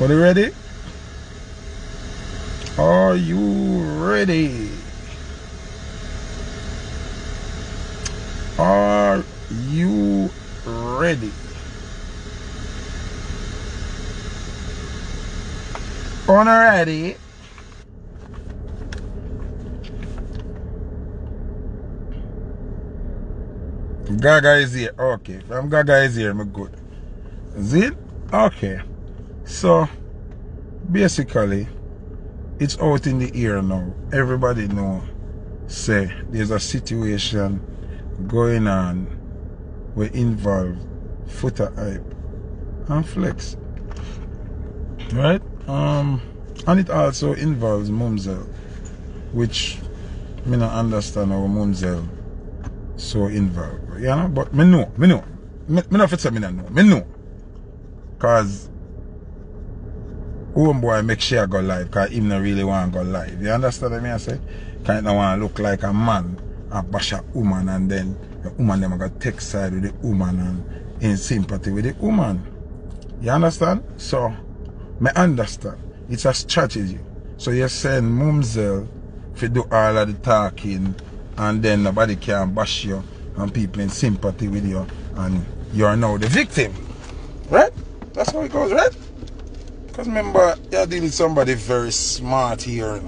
Are you ready? Are you ready? Are you ready? Ready? Gaga is here. Okay. From Gaga is here, I'm good. Is it? Okay. So, basically, it's out in the air now. Everybody know, say, there's a situation going on we involve Foota Hype and flex. Right? Um and it also involves Mumzell, which me not understand how Mumzell so involved. You know, but me know, me know. Me, me not fit say me not know. Me know. Cause homeboy make sure I go live cause him not really want to go live. You understand what I mean I say? He not want to look like a man and bash a woman and then the woman them got take side with the woman and in sympathy with the woman. You understand? So, me understand. It's a strategy. So you send Mumzell to do all of the talking and then nobody can bash you and people in sympathy with you and you're now the victim. Right? That's how it goes, right? Because remember, you're dealing with somebody very smart here.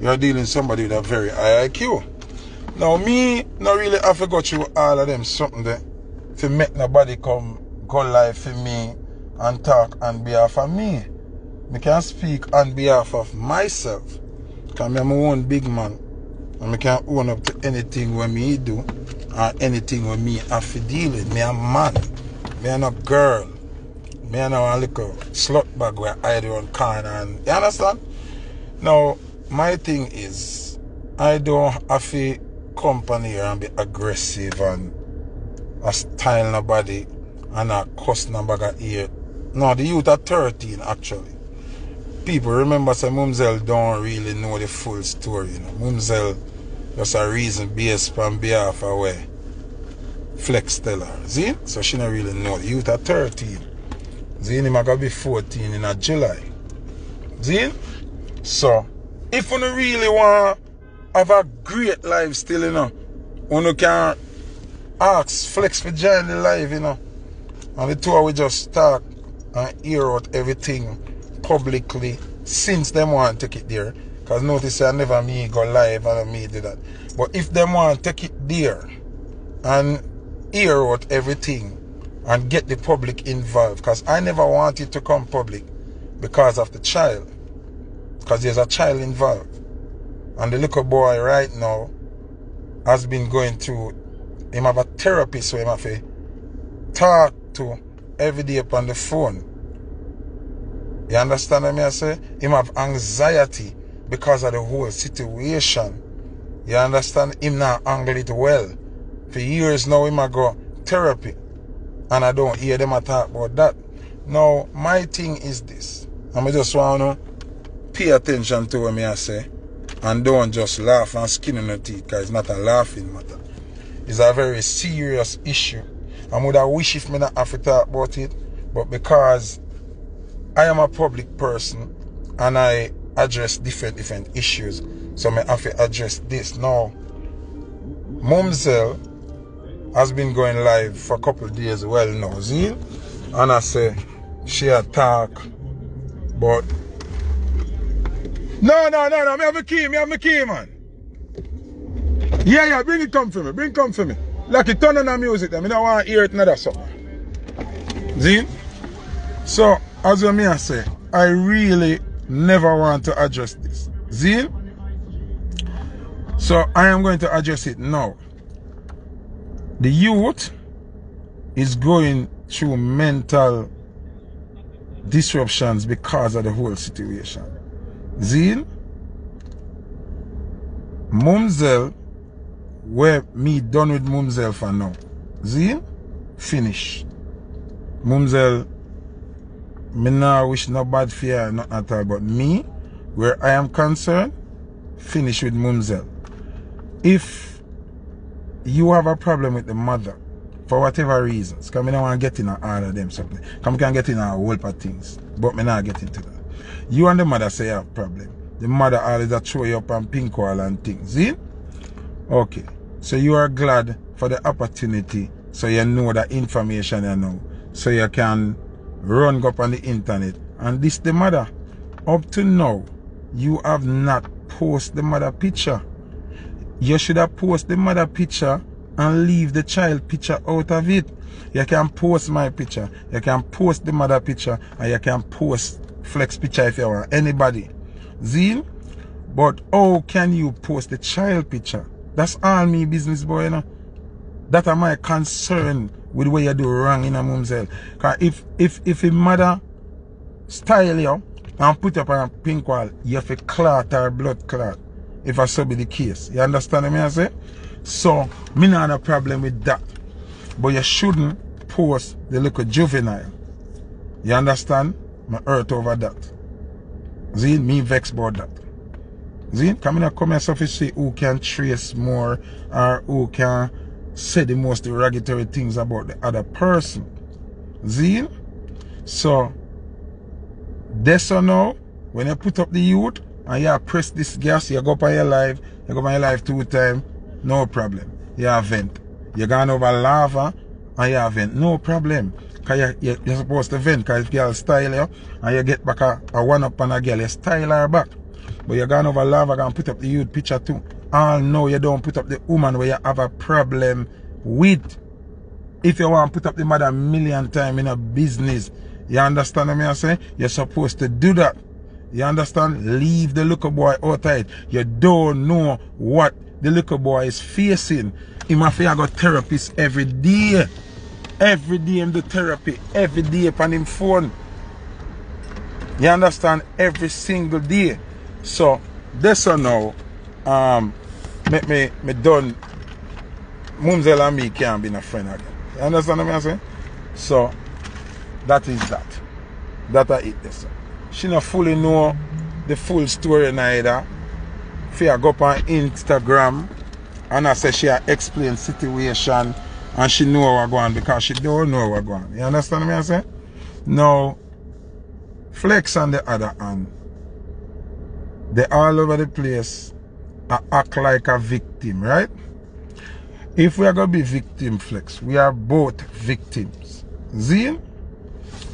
You're dealing with somebody with a very high IQ. Now me not really have to go through all of them something there to make nobody come go live for me and talk on behalf of me. Me can't speak on behalf of myself. Because I'm my own big man. And I can own up to anything when me do or anything when me have to deal with. Me a man. Me a girl. Me a no a little slut bag where I hide around corner and you understand? Now my thing is I don't have company here and be aggressive and a style nobody and a cuss number ear. No, the youth are 13 actually. People remember say Mumzell don't really know the full story, you know. Mumzell just a reason based on behalf where Flex tell her. See? So she don't really know. The youth are 13. See, him gonna be 14 in a July. See? So, if you really want have a great life still, you know. One can ask Flex for join the live, you know. And the two of we just talk and hear out everything publicly since them want to take it there. Because notice I never me go live and me do that. But if them want to take it there and hear out everything and get the public involved, because I never wanted to come public because of the child. Because there's a child involved. And the little boy right now has been going through, him have a therapist so him have to talk to every day upon the phone. You understand what I say? Him have anxiety because of the whole situation. You understand? Him not handle it well. For years now, him a go therapy. And I don't hear them talk about that. Now, my thing is this. I just want to pay attention to what me I say. And don't just laugh and skin in the teeth because it's not a laughing matter. It's a very serious issue. I would have wish if me not have to talk about it, but because I am a public person and I address different different issues, so I have to address this now. Mumzell has been going live for a couple days well now, see? And I say she attack, but no, no, no, no. Me have a key. Me have a key, man. Yeah, yeah. Bring it come for me. Bring it come for me. Like it turn on the music. I don't want to hear it another song. See? So, as you may say, I really never want to address this. See? So, I am going to address it now. The youth is going through mental disruptions because of the whole situation. Zine, Mumzell, where me done with Mumzell for now. Zine, finish. Mumzell, me now wish no bad fear, not at all, but me, where I am concerned, finish with Mumzell. If you have a problem with the mother, For whatever reasons. Because I don't want to get in all of them something. I can get in a whole lot of things. But me not get into that. You and the mother say you have problem. The mother always a throw you up on pink wall and things. See? Okay. So you are glad for the opportunity so you know the information you know. So you can run up on the internet. And this the mother. Up to now, you have not post the mother picture. You should have post the mother picture and leave the child picture out of it. You can post my picture. You can post the mother picture. And you can post flex picture if you want. Anybody. Zeal? But how can you post the child picture? That's all me business boy, you know. That are my concern with what you do wrong in a mumsel. Cause if if if a mother style you and put up on a pink wall, you have a clot or blood clot. If I so be the case. You understand what I say? So me not a problem with that. But you shouldn't post the little juvenile. You understand? My hurt over that. See, me vex about that. See, coming up come here so say who can trace more or who can say the most derogatory things about the other person. See? So, this or now, when you put up the youth and you press this gas, you go up on your life, you go on your life two times, no problem. You have vent. You gone over lava and you have vent, no problem. Cause you, you, you're supposed to vent, cause if girl style you and you get back a, a one up on a girl, you style her back. But you gone over lava and put up the youth picture too. All know you don't put up the woman where you have a problem with. If you want to put up the mother a million times in a business, you understand what I say? You're supposed to do that. You understand? Leave the little boy outside. You don't know what the little boy is facing. He Him have to go therapist every day. Every day in the therapy. Every day upon him phone. You understand? Every single day. So, this or now, um, me, me, me done, Mumzel and me can't be a friend again. You understand what I'm saying? So, that is that. That I eat this. She not fully know the full story neither. Fear go up on Instagram and I say she explain situation and she know what going because she don't know what going. You understand what I'm saying? Now, Flex on the other hand, they all over the place act like a victim, right? If we are going to be victim flex, we are both victims. See?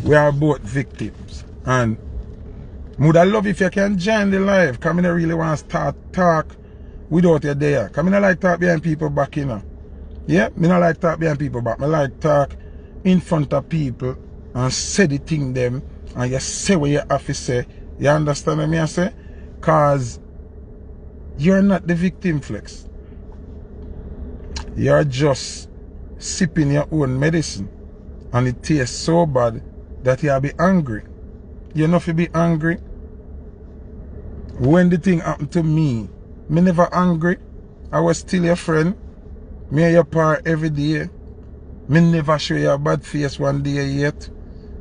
We are both victims. And would I love if you can join the live. Come in, I really want to start talk without you there. Come in, I like talk behind people back, you know. Yeah? Me not like talk behind people back. I like talk in front of people and say the thing them and you say what you have to say. You understand what I say? Because you're not the victim, Flex. You're just sipping your own medicine. And it tastes so bad that you'll be angry. You know if you be angry. When the thing happened to me, me never angry. I was still your friend. Me and your par every day. Me never show you a bad face one day yet.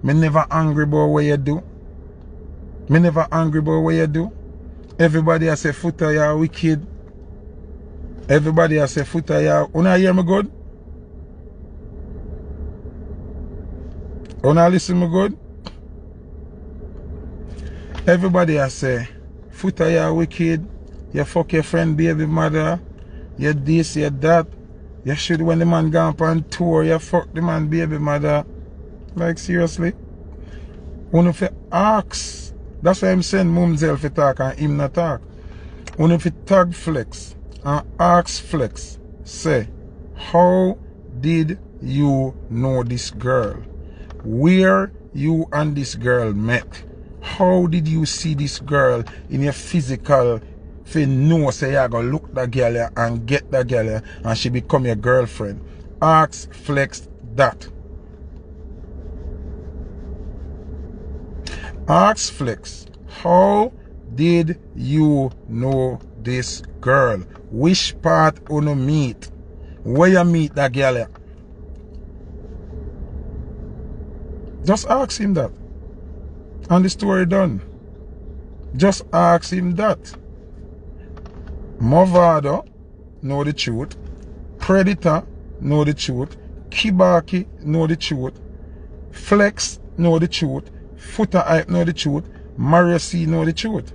Me never angry about what you do. Me never angry about what you do. Everybody has a footer, you wicked. Everybody has a footer, you Una hear me good? Una listen me good? Everybody has a footer, you wicked. You fuck your friend, baby mother. You this, you that. You should when the man gone on tour, you fuck the man, baby mother. Like seriously? One of the ask that's why I'm saying Mumsel fi talk and him not talk. If you tag Flex and ask Flex, say, how did you know this girl? Where you and this girl met? How did you see this girl in your physical fi know say you gonna look that girl and get that girl and she become your girlfriend? Ask Flex that. Ask Flex, how did you know this girl? Which part you meet? Where you meet that girl Just ask him that. And the story done. Just ask him that. Mavado know the truth. Predator know the truth. Kibaki know the truth. Flex know the truth. Foota Hype know the truth. Mario C know the truth.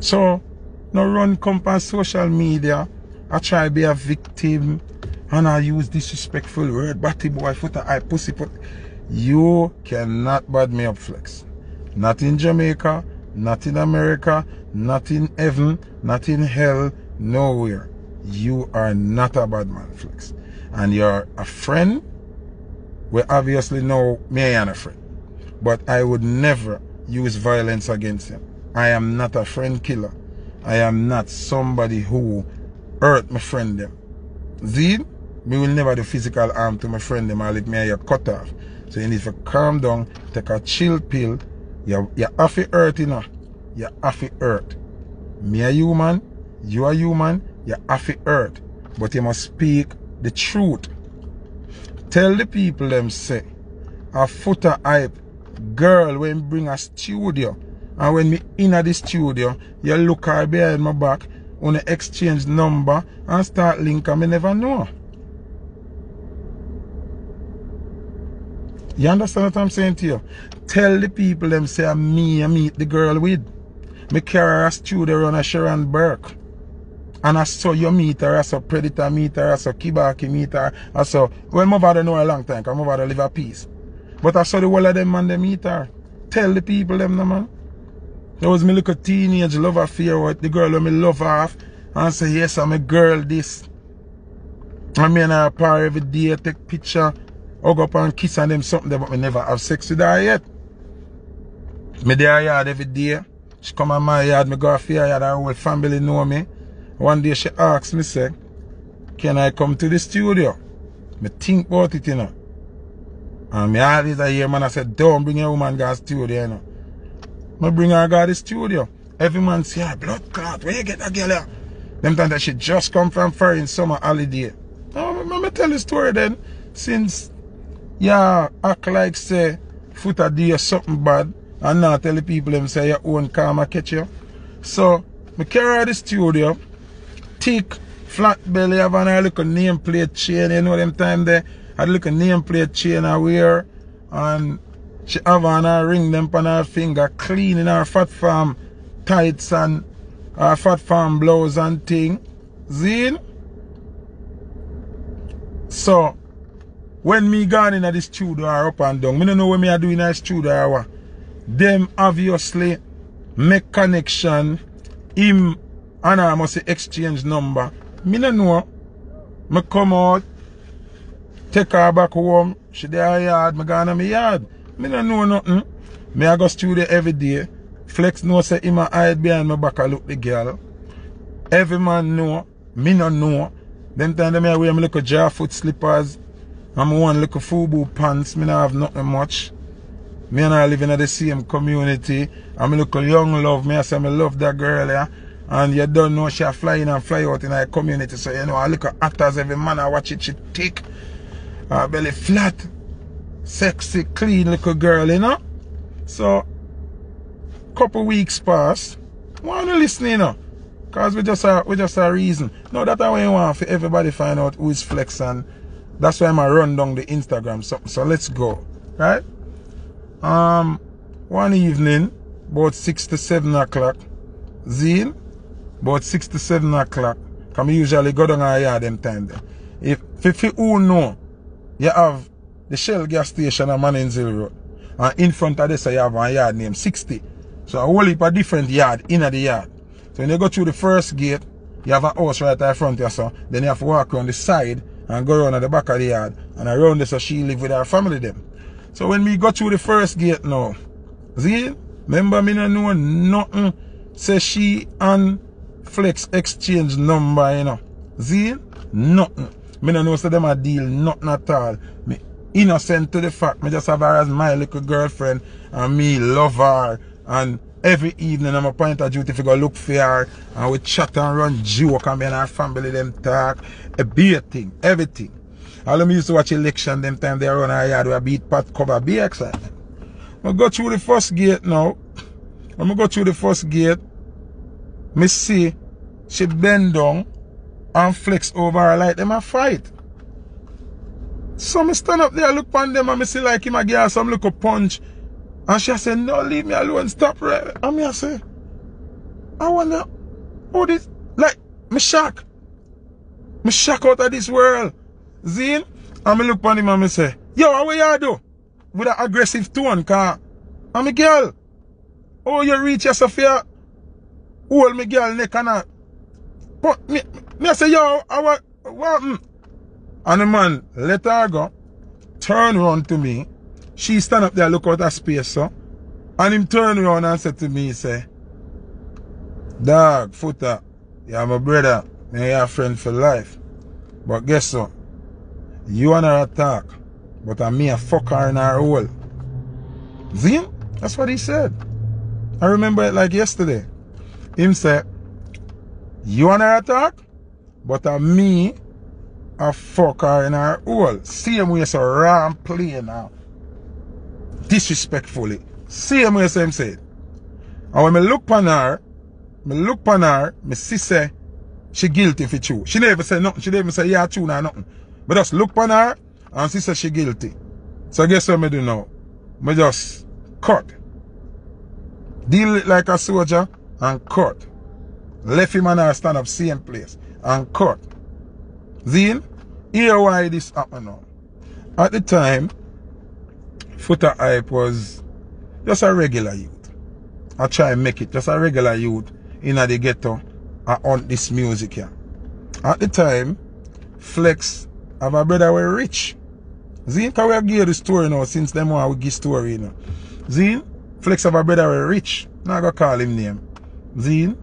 So, no run come social media. I try be a victim and I use disrespectful word. Batty boy, Foota Hype, pussy put. You cannot bad me up flex. Not in Jamaica, not in America, not in heaven, not in hell, nowhere. You are not a bad man, Flex. And you're a friend. We obviously know me and a friend. But I would never use violence against him. I am not a friend killer. I am not somebody who hurt my friend them. Me will never do physical harm to my friend them or let me you cut off. So you need to calm down, take a chill pill. You, you have to hurt, you know. You have to hurt. Me a human, you a human, you have to hurt. But you must speak the truth. Tell the people them say, a Foota Hype girl when bring a studio. And when me in the studio, you look her behind my back, on the exchange number and start link and me never know. You understand what I'm saying to you? Tell the people them say me I meet the girl with. Me carry a studio on a Sharon Burke. And I saw you meet her, I saw Predator meet her, I saw Kibaki meet her, I saw, well, my father know a long time, because my father live a peace. But I saw the whole of them man, they meet her. Tell the people them, no, man. There was me little teenage love affair with the girl who me love off. And say, yes, I'm a girl, this. I mean, I par every day, take picture, hug up and kiss and them something there, but me never have sex with her yet. Me there yard every day. She come on my yard, me go off here yard, her whole family know me. One day she asked me, say, can I come to the studio? Me think about it, you know. And me always I hear man, I said, don't bring a woman to the studio, you know. Me bring her to the studio. Every man say, ah, blood clot, where you get that girl here? Them time that she just come from foreign summer holiday. Now, let me tell the story then. Since, yeah, act like say, foot a day something bad, and now tell the people them say your own karma catch you. So, me carry to the studio, thick, flat belly, have on a little nameplate chain, you know them time there, had a little nameplate chain I wear, and she have on her ring them on her finger, cleaning her Phat Farm tights and her Phat Farm blouse and thing. Zine? So, when me gone in the studio or up and down, me don't know what me are doing in the studio or what. Them obviously make connection, him and I must exchange number. Me no know. Me come out, take her back home. She there yard, me gone to my yard. Me no know nothing. Me I go studio every day. Flex know say him a hide behind my back I look the girl. Every man know. Me no know. Them time them I wear me little jaw-foot slippers. I'm one little FUBU pants. Me no have nothing much. Me and I live in the same community. I'm a little young love. Me I say me love that girl yeah. And you don't know she fly in and fly out in our community. So you know, I look at actors, every man I watch it, she thick, her belly flat, sexy, clean little girl, you know. So, couple weeks pass. Why not listen, you know? Cause we just are we just a reason. No, that I want for everybody find out who is flex and that's why I'm a run down the Instagram. So so let's go. Right? Um one evening, about six to seven o'clock, Zine, about 6 to 7 o'clock. I usually go down a yard them time there. If, if you all know, you have the Shell gas station on Mannings Hill Road. And in front of this, you have a yard named 60. So a whole heap of different yard in the yard. So when you go through the first gate, you have a house right the front there, so then you have to walk around the side and go around at the back of the yard. And around there, so she live with her family them. So when we go through the first gate now, see, remember me no know nothing. Say she and Flex exchange number, you know. See? Nothing. Me no know say them a deal, nothing at all. Me innocent to the fact, me just have her as my little girlfriend and me love her and every evening I'm a point of duty if go look for her and we chat and run joke and me and her family them talk. A beer thing, everything. Of me used to watch election them time they run our yard we beat pot cover, be excited. I go through the first gate now. I'm go through the first gate. Me see she bend down and flex over her like them a fight. So me stand up there, look on them, and me see like him a her some little punch. And she said, no, leave me alone, stop. Right? And me I say, I wonder, oh this, like, me shock. Me shock out of this world. Zine? And me look on him and me say, yo, what you do? With an aggressive tone, car. And me girl, oh, you reach your Sophia, hold me girl neck and a, but me, me I say, yo, I what, what, mm? And the man let her go, turn around to me. She stand up there, look out of space, so. And him turn around and said to me, he say, Dog, footer, you're my brother, me your friend for life. But guess what? You and her attack, but I me a fuck her in her hole. See? That's what he said. I remember it like yesterday. Him said, you and her attack, but I me a fuck her in her hole. Same way so ram play now. Disrespectfully. Same way him said. And when me look on her, me look on her, me see say she guilty for true. She never say nothing. She never say yeah true or nothing. But just look on her and see say she guilty. So guess what me do now? Me just cut. Deal it like a soldier and cut. Left him and I stand up same place and cut. Then, Hear why this happened now. At the time, Foota Hype was just a regular youth. I try and make it just a regular youth in the ghetto I on this music here. At the time, Flex have a brother were rich. Zine, can we give the story now since them want we give story know. Zine, Flex have a brother were rich. Now I go call him name. Zine,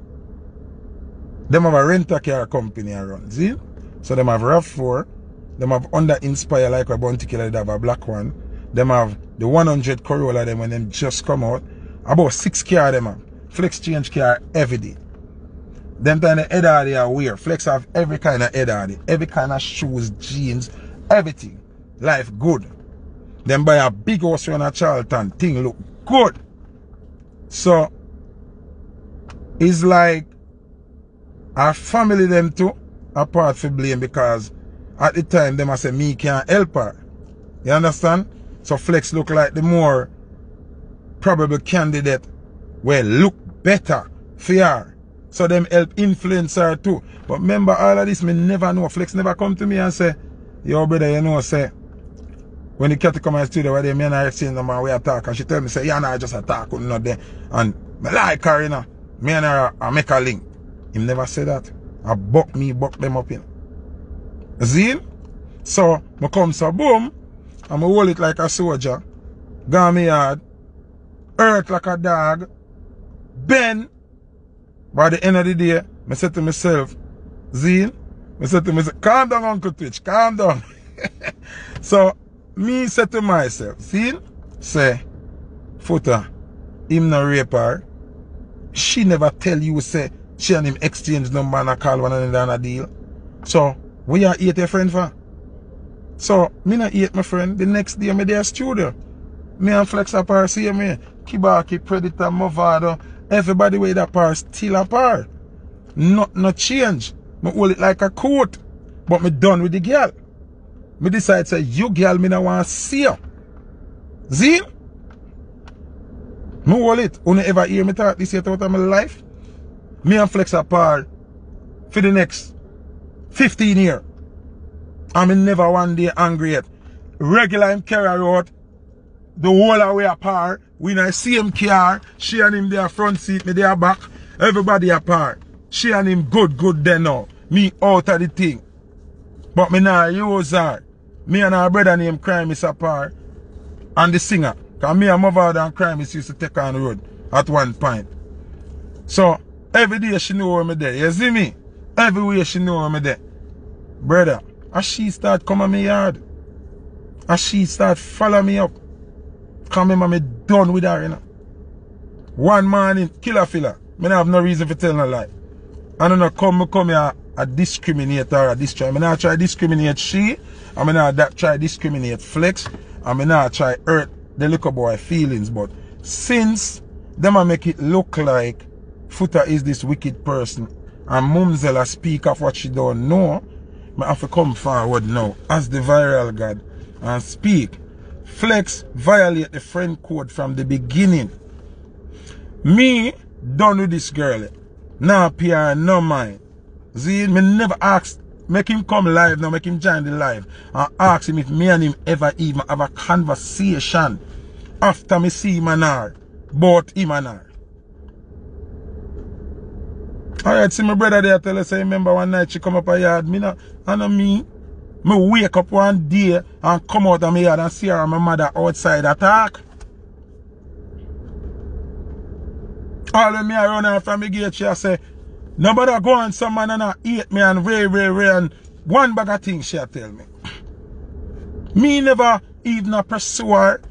them have a rental car company around. Zine, so them have RAV4 them have under Inspire like a bounty killer, they have a black one. Them have the 100 Corolla them when them just come out. About six car them have. Flex change car every day. Them kind of head they are wear. Flex have every kind of head Every kind of shoes, jeans, everything. Life good. Them buy a big house around a Charlton. Thing look good. So, it's like our family them too apart for blame because at the time, them I say me can't help her. You understand? So Flex look like the more probable candidate will look better for her. So them help influence her too. But remember all of this, me never know. Flex never come to me and say, yo brother, you know, say, when the cat come in the studio where they me and I exchange number we attack and she tell me say, yeah, nah, I just attack not there. And me like her, you know. Me and her I make a link. Him never say that. I buck me, buck them up, you know. See? So, I come so boom, and I hold it like a soldier. Go me yard, hurt like a dog, bend. By the end of the day, I said to myself, Zine, I said to myself, calm down Uncle Twitch, calm down. so, me said to myself, Zine, say, Foota, him no rape her. She never tell you, say, she and him exchange number and call one another on a deal. So, we are eat your eh, friend for? So, me not eat my friend. The next day, me there studio. Me and Flex apart, see me. Kibaki, Predator, Mavado. Everybody with par still apart. Not, not change. Me hold it like a coat. But me done with the girl. Me decide say, you girl, me not want to see you. See? Me hold it. Only ever hear me talk this out of my life? Me and Flex apart for the next 15 years. I'm never one day angry yet. Regular him carry out the whole way apart. We in the same car. She and him there front seat, me there back. Everybody apart. She and him good, good then now. Me out of the thing. But me now use her. Me and our brother named Crimis apart. And the singer. Cause me and mother and Crimis used to take on the road at one point. So every day she know where me there. You see me? Everywhere she know where me there. Brother, as she start come on me yard, as she start follow me up, come in, me done with her, you know. One morning, killer filler. Me have no reason for telling a lie. I don't know, come, me come here a discriminate her, a discriminate. Me not try discriminate she, I mean that try discriminate flex, I mean not try hurt the little boy feelings, but since them I make it look like Foota is this wicked person and Mumzella speak of what she don't know, I have to come forward now as the viral god and speak. Flex violate the friend code from the beginning. Me done with this girl. Now PR no mind. See, me never ask, make him come live now, make him join the live. And ask him if me and him ever even have a conversation after me see him and her. Both him and her. Alright, see my brother there tell us, I remember one night she come up a yard, me not, I know me, me wake up one day and come out of my yard and see her and my mother outside attack. All of me around her from the gate, she say, nobody go on some man and I eat me and very, very, very, and one bag of things she tell me. Me never even pursue her,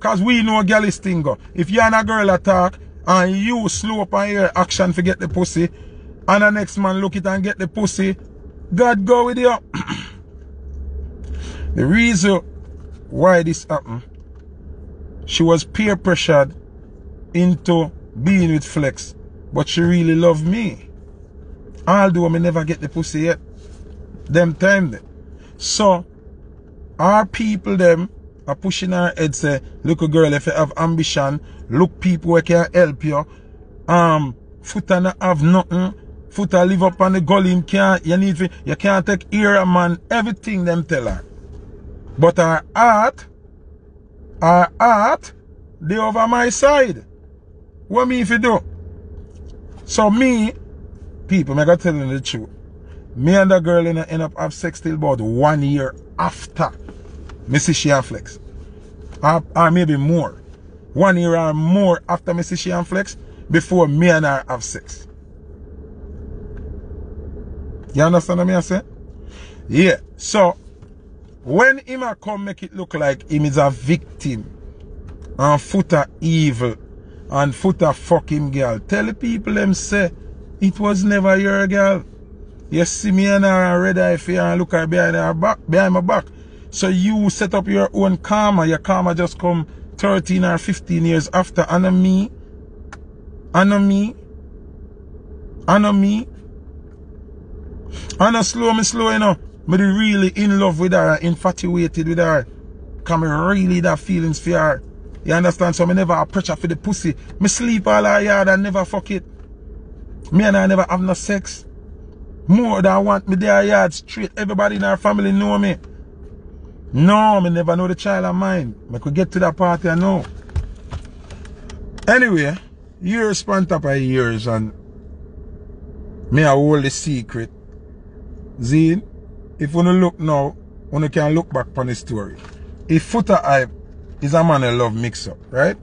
cause we know girl is thing go. If you and a girl attack, and you slow up on your action to get the pussy, and the next man look it and get the pussy, God go with you. the reason why this happened, she was peer pressured into being with Flex, but she really loved me. Although I never get the pussy yet. Them time then. So, our people them are pushing her head say, look a girl, if you have ambition, look people who can help you. Um, Foota not have nothing. Foota live up on the gully, can't, you need you can't take ear man, everything them tell her. But our heart, our heart, they over my side. What me if you do? So me, people, I gotta tell you the truth. Me and the girl end up have sex till about one year after me see she and flex. Or, or maybe more. One year or more after me see flex before me and her have sex. You understand what I say? Yeah. So when him a come make it look like him is a victim and Foota evil and Foota fuck him girl, tell the people them say it was never your girl. You see me and her red eye and look her behind her back behind my back. So you set up your own karma. Your karma just come 13 or 15 years after. And me, and me, and me, and slow me slow, you know. Me really in love with her, infatuated with her. Cause me really that feelings for her. You understand? So me never have pressure for the pussy. Me sleep all her yard and never fuck it. Me and I never have no sex. More than I want me there yard straight. Everybody in our family know me. No, me never know the child of mine. I could get to that party I know. Anyway, years span up by years and me I hold the secret. Zine, if you look now, you can look back on the story. If Foota Hype is a man I love mix up, right?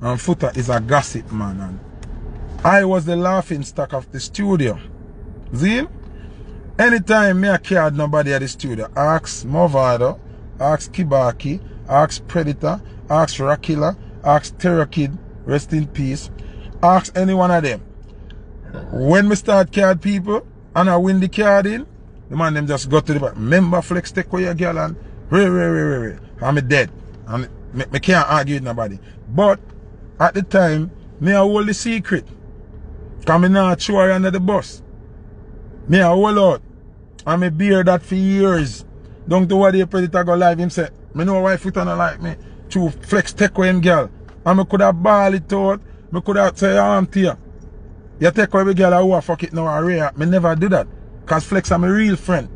And Foota is a gossip man and I was the laughing stock of the studio. Zine? Anytime me I cared nobody at the studio, ask Mavado, ask Kibaki, ask Predator, ask Rakilla, ask Terror Kid, rest in peace, ask any one of them. When we start card people and I win the card in, the man them just go to the back. Remember flex take away your girl and re re re re re. I'm dead. And me, me can't argue with nobody. But at the time, me I hold the secret. Cause me not under the bus. Me I hold out. And me bear that for years. Don't do what the predator go live him say, me know why foot on like me. To flex take away him girl. And me could have ball it out. Me could have say to you. You take away the girl who a fuck it now and rare. Me never do that. Cause Flex are my real friend.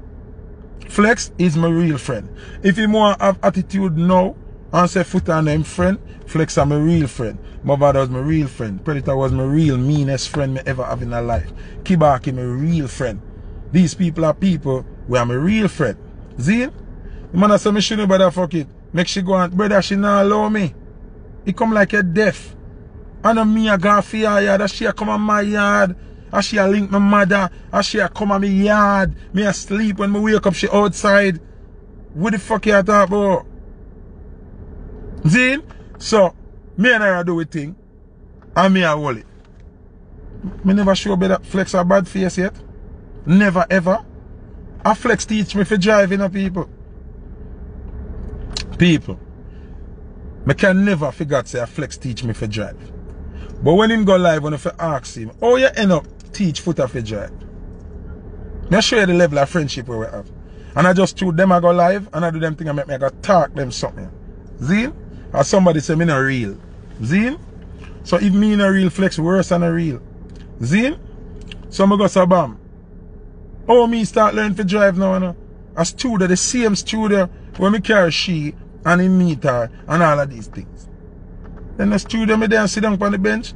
Flex is my real friend. If you want have attitude now and say foot on him friend, Flex are my real friend. Mother was my real friend. Predator was my real meanest friend me ever have in my life. Kibaki my real friend. These people are people where I'm a real friend. See? The man say me shouldn't bother fuck it. Make she go on. Brother, she not allow me. He come like a. I know me a go for your yard. She a come on my yard. And she a link my mother. And she a come on my yard. Me a sleep when me wake up. She outside. What the fuck you talk about? See? So, me and her do a thing. And me a it. Me never show better flex a bad face yet. Never ever. A flex teach me for driving up people. People. Me can never forget say a flex teach me for drive. But when him go live, when I ask him, how you end up teach Foota for drive? Me show you the level of friendship we have. And I just shoot them I go live and I do them thing I make me I go talk them something. Zine? Or somebody say me not real. Zine? So if me a real flex worse than a real. Zine? So I go sabam. Oh me start learning to drive now, you know? A studio, the same studio where me carry she and him meet her and all of these things. Then the studio me there and sit down on the bench